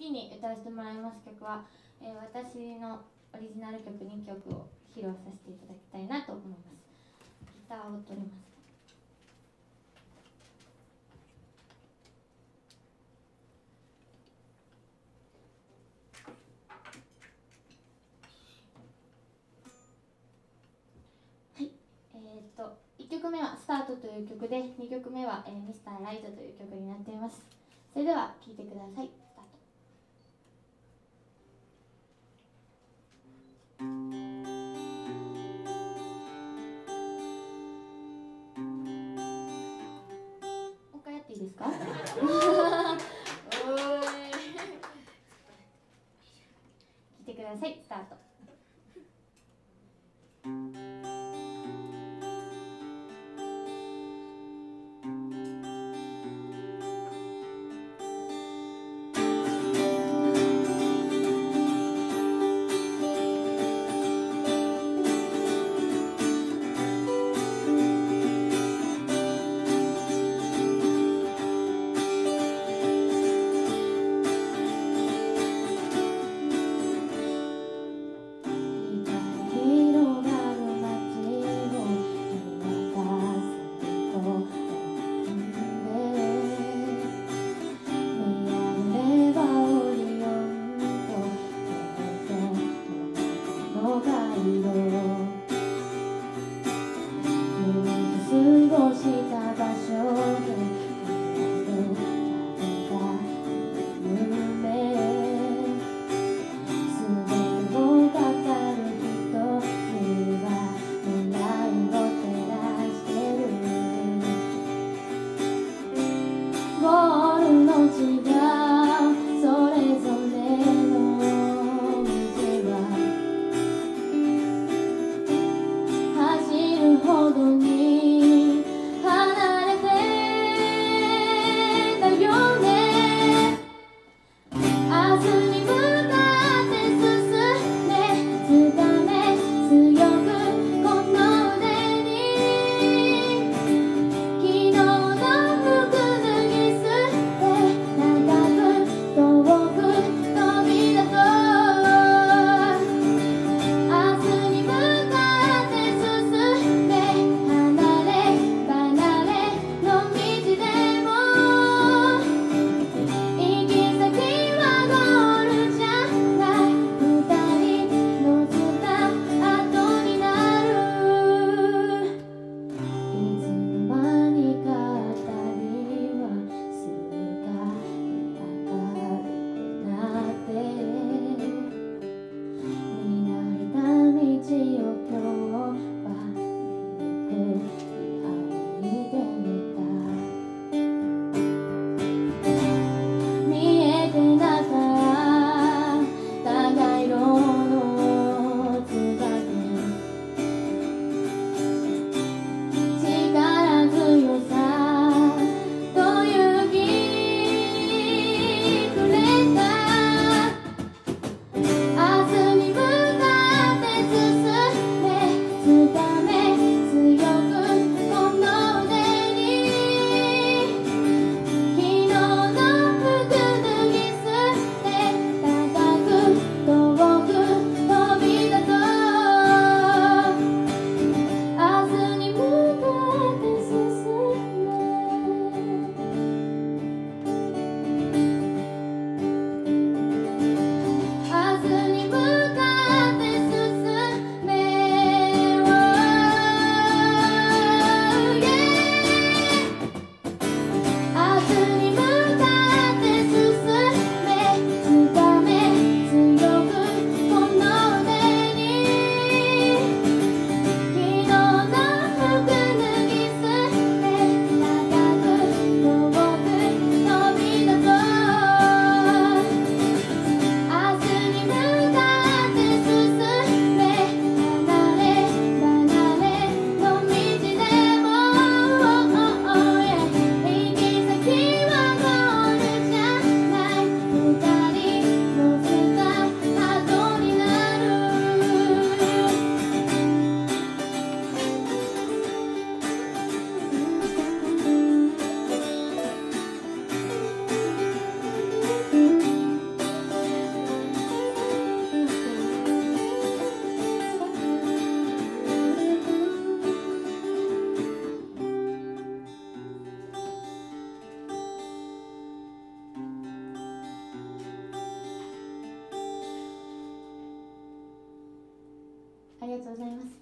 次に歌わせてもらいます曲は、えー私のオリジナル曲2曲を披露させていただきたいなと思います。ギターを取れます。かはいえ、っと1曲目は「スタート」という曲で2曲目は「えー、ミスターライト」という曲になっています。それでは聴いてください。ですか？おーい。聞いてください。スタートありがとうございます。